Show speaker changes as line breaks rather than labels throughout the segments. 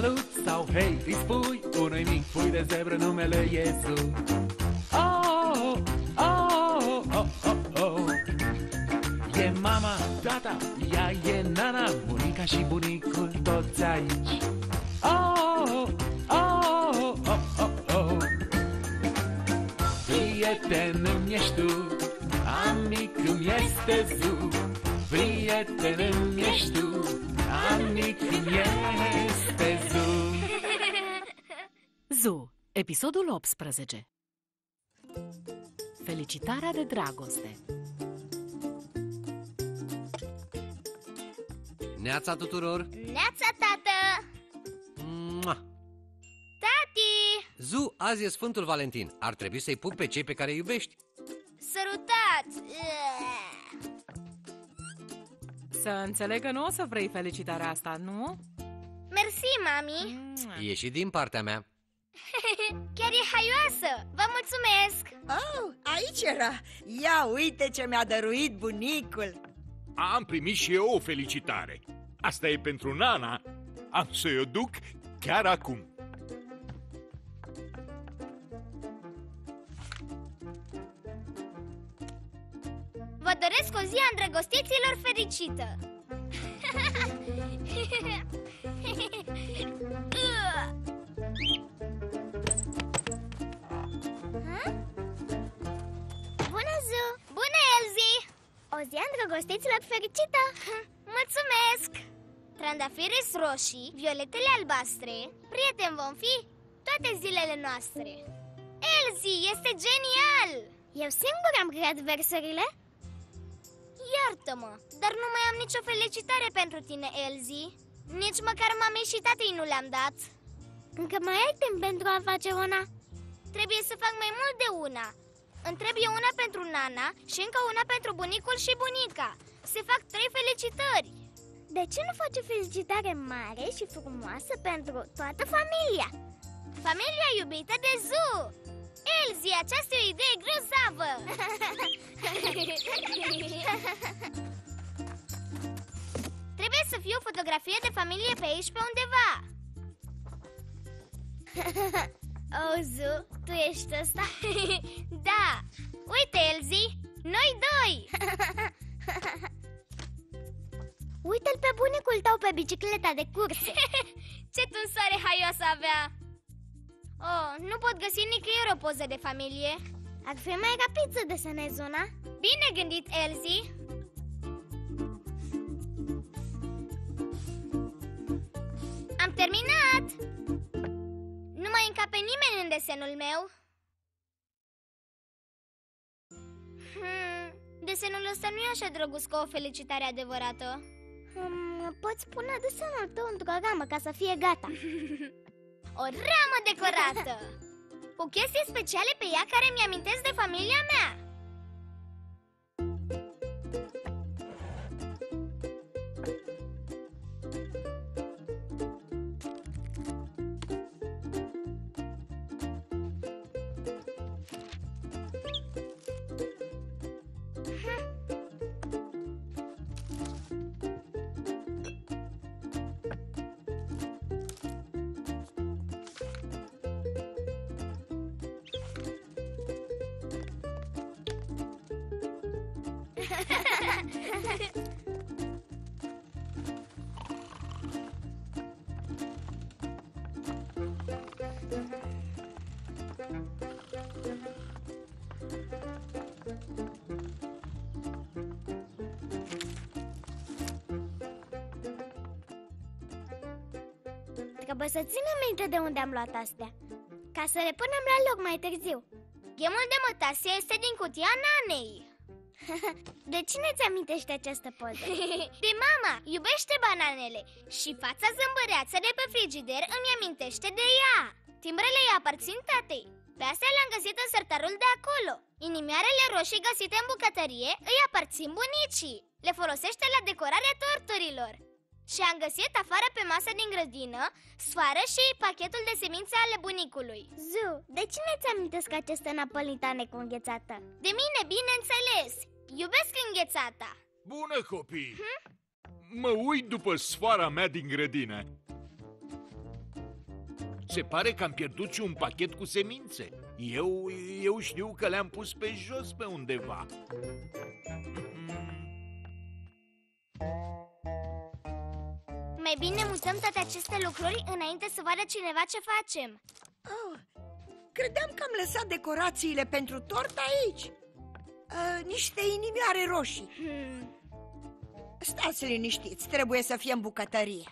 salut sau hei Îi spui unui mic pui de zebră numele Iesu. Oh, oh, oh, oh, oh. E mama, tata, ea e nana Bunica și bunicul toți aici. Oh, oh, oh, oh, oh. Prieten îmi ești tu Amic îmi este Zu Prieten îmi ești tu Amic îmi este Zu
Zu, episodul 18 Felicitarea de dragoste
Neața tuturor!
Neața, tată!
Mua!
Tati!
Zu, azi e Sfântul Valentin. Ar trebui să-i pup pe cei pe care îi iubești.
Să înțeleg că nu o să vrei felicitarea asta, nu?
Mersi, mami!
E și din partea mea.
Chiar e haioasă! Vă mulțumesc!
Oh, aici era! Ia uite ce mi-a dăruit bunicul!
Am primit și eu o felicitare. Asta e pentru Nana. Am să-i o duc chiar acum.
Doresc o zi a îndrăgostiților fericită! Bună, Zu! Bună, Elzi! O zi a îndrăgostiților fericită! Mulțumesc! Trandafiris roșii, violetele albastre, prieteni vom fi toate zilele noastre! Elzi, este genial! Eu singur am creat versurile? Iartă-mă, dar nu mai am nicio felicitare pentru tine, Elzi Nici măcar mamei și tatei nu le-am dat Încă mai ai timp pentru a face una? Trebuie să fac mai mult de una Îmi trebuie una pentru Nana și încă una pentru bunicul și bunica Se fac trei felicitări De ce nu faci o felicitare mare și frumoasă pentru toată familia? Familia iubită de Zu! Elzi, aceasta e o idee grozavă! Trebuie să fie o fotografie de familie pe aici pe undeva Ozu, tu ești ăsta? da! Uite, Elzi, noi doi! Uite-l pe bunicul tău pe bicicleta de curse Ce tunsoare haioasă avea! Oh, nu pot găsi nicăieri o poză de familie. Ar fi mai rapid să desenezi una. Bine gândit, Elzi Am terminat! Nu mai încape nimeni în desenul meu. Hmm, Desenul ăsta nu e așa drăguț ca o felicitare adevărată. Hmm, Poți pune desenul tău într-o ramă ca să fie gata O ramă decorată! Cu chestii speciale pe ea care mi-amintesc de familia mea Trebuie să ținem minte de unde am luat astea. Ca să le punem la loc mai târziu. Ghemul de mătase este din cutia nanei De cine ți amintește această poză? De mama, iubește bananele Și fața zâmbăreață de pe frigider îmi amintește de ea Timbrele îi aparțin tatei Pe astea le-am găsit în sertarul de acolo Inimioarele roșii găsite în bucătărie îi aparțin bunicii Le folosește la decorarea torturilor și am găsit afară pe masă din grădină sfoară și pachetul de semințe ale bunicului Zu, de cine ți amintesc aceste napolitane cu înghețată? De mine, bineînțeles! Iubesc înghețata
Bună, copii! Mă uit după sfoara mea din grădină. Se pare că am pierdut și un pachet cu semințe. Eu, eu știu că le-am pus pe jos pe undeva.
Mai bine mutăm toate aceste lucruri înainte să vadă cineva ce facem
Oh, credeam că am lăsat decorațiile pentru tort aici uh, Niște inimioare roșii.
Hmm.
Stați liniștiți, trebuie să fie în bucătărie.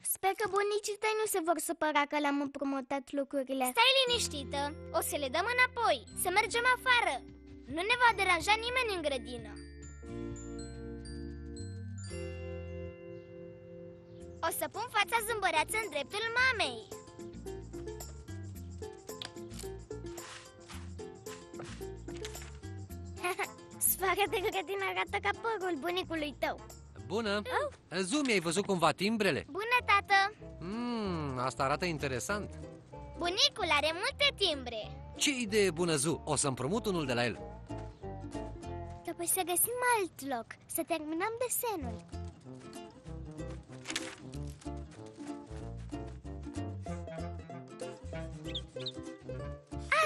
Sper că bunicii tăi nu se vor supăra că le-am împrumutat lucrurile. Stai liniștită, o să le dăm înapoi Să mergem afară. Nu ne va deranja nimeni în grădină. O să pun fața zâmbăreață în dreptul mamei Sfara de grădină arată ca părul bunicului tău
Bună! Zu, mi-ai văzut cumva timbrele?
Bună, tată!
Mmm, asta arată interesant
Bunicul are multe timbre
Ce idee bună, Zu! O să împrumut unul de la el
Trebuie să găsim alt loc Să terminăm desenul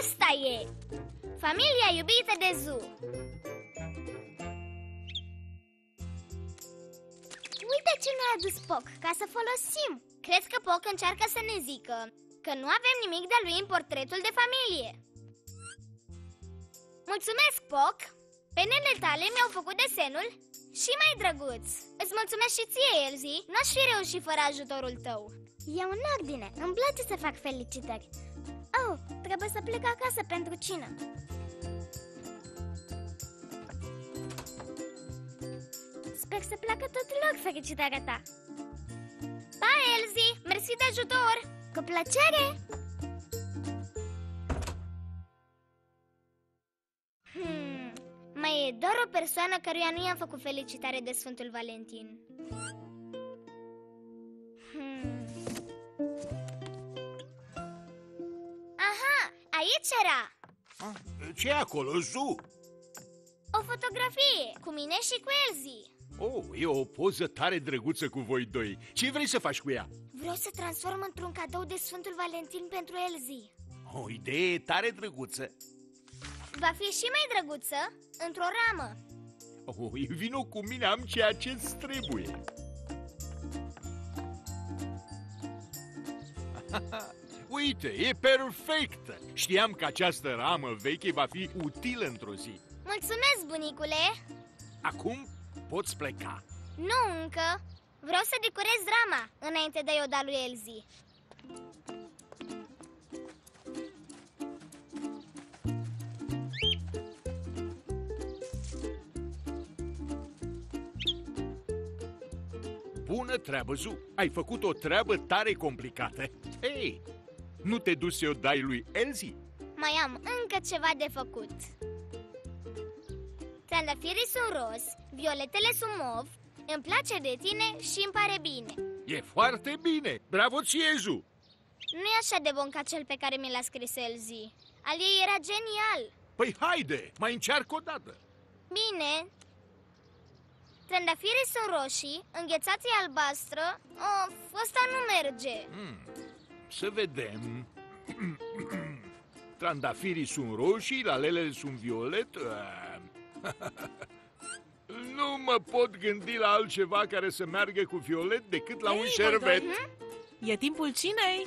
Asta e! Familia iubită de Zu adus Poc, ca să folosim. Cred că Poc încearcă să ne zică Că nu avem nimic de-a lui în portretul de familie. Mulțumesc, Poc! Penele tale mi-au făcut desenul și mai drăguț. Îți mulțumesc și ție, Elzi. N-aș fi reușit fără ajutorul tău. E în ordine, îmi place să fac felicitări. Oh, trebuie să plec acasă pentru cină Sper să placă tot loc felicitarea ta Pa, Elzi! Mersi de ajutor! Cu plăcere! Hmm, mai e doar o persoană căruia nu i-am făcut felicitare de Sfântul Valentin hmm. Aha, aici era!
ce e acolo, Zu?
O fotografie cu mine și cu Elzi
Oh, e o poză tare drăguță cu voi doi. Ce vrei să faci cu ea?
Vreau să transform într-un cadou de Sfântul Valentin pentru Elzi.
O idee tare drăguță.
Va fi și mai drăguță într-o ramă.
Oh, vino cu mine, am ceea ce-ți trebuie. Uite, e perfectă Știam că această ramă veche va fi utilă într-o zi.
Mulțumesc, bunicule.
Acum poți pleca.
Nu încă. Vreau să decorez rama înainte de a-i o da lui Elzi.
Bună treabă, Zu! Ai făcut o treabă tare complicată. Hei, nu te duci să o dai lui Elzi?
Mai am încă ceva de făcut Trandafirii sunt roz, violetele sunt mov Îmi place de tine și îmi pare bine.
E foarte bine! Bravo ție, Zu!
Nu e așa de bun ca cel pe care mi l-a scris Elzi Al ei era genial.
Păi haide, mai încearcă o dată.
Bine. Trandafirii sunt roșii, înghețații albastră Of, ăsta nu merge.
Hmm. Să vedem. Trandafirii sunt roșii, lalele sunt violet Nu mă pot gândi la altceva care să meargă cu violet decât la
Ei,
un
voi
șerbet.
Doi, E timpul cinei.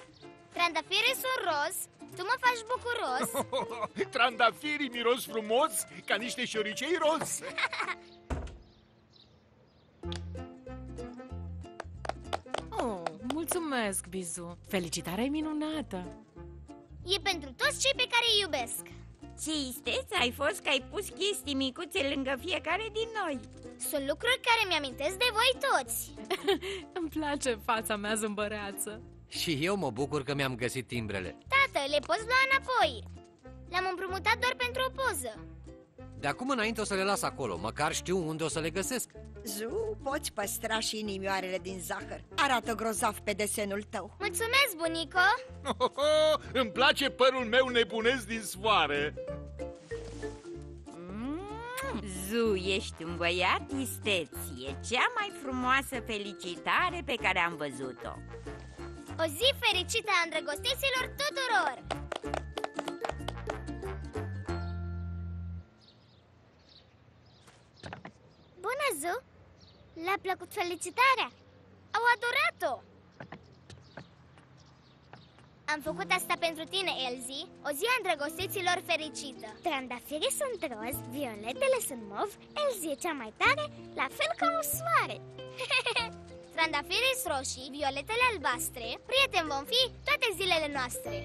Trandafirii sunt roz, tu mă faci bucuros.
Trandafirii miros frumos ca niște șoricei roz.
Oh, mulțumesc, Bizu. Felicitarea e minunată.
E pentru toți cei pe care îi iubesc
Ce isteț ai fost că ai pus chestii micuțe lângă fiecare din noi.
Sunt lucruri care mi-amintesc de voi toți.
Îmi place fața mea zâmbăreață.
Și eu mă bucur că mi-am găsit timbrele.
Tată, le poți lua înapoi. Le-am împrumutat doar pentru o poză
De acum înainte o să le las acolo Măcar știu unde o să le găsesc.
Zu, poți păstra și inimioarele din zahăr. Arată grozav pe desenul tău.
Mulțumesc, bunico!
Oh, oh, Îmi place părul meu nebunesc din soare.
Mm, Zu, ești un băiat isteț E cea mai frumoasă felicitare pe care am văzut-o.
O zi fericită a îndrăgostiților tuturor! Bună, Zu! Le-a plăcut felicitarea! Au adorat-o! Am făcut asta pentru tine, Elzi O zi a îndrăgostiților fericită Trandafirii sunt roz, violetele sunt mov Elzi e cea mai tare, la fel ca un soare Trandafirii sunt roșii, violetele albastre Prieteni vom fi toate zilele noastre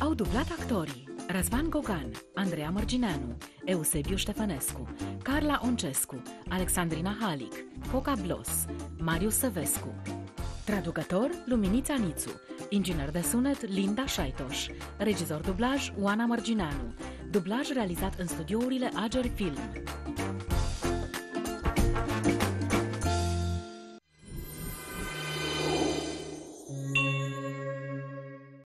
Au dublat actorii Răzvan Gogan, Andreea Mărgineanu, Eusebiu Ștefănescu, Carla Oncescu, Alexandrina Halic, Coca Blos, Marius Săvescu. Traducător Luminița Nițu, inginer de sunet Linda Șaitoș, regizor dublaj Oana Mărgineanu, dublaj realizat în studiourile Ager Film.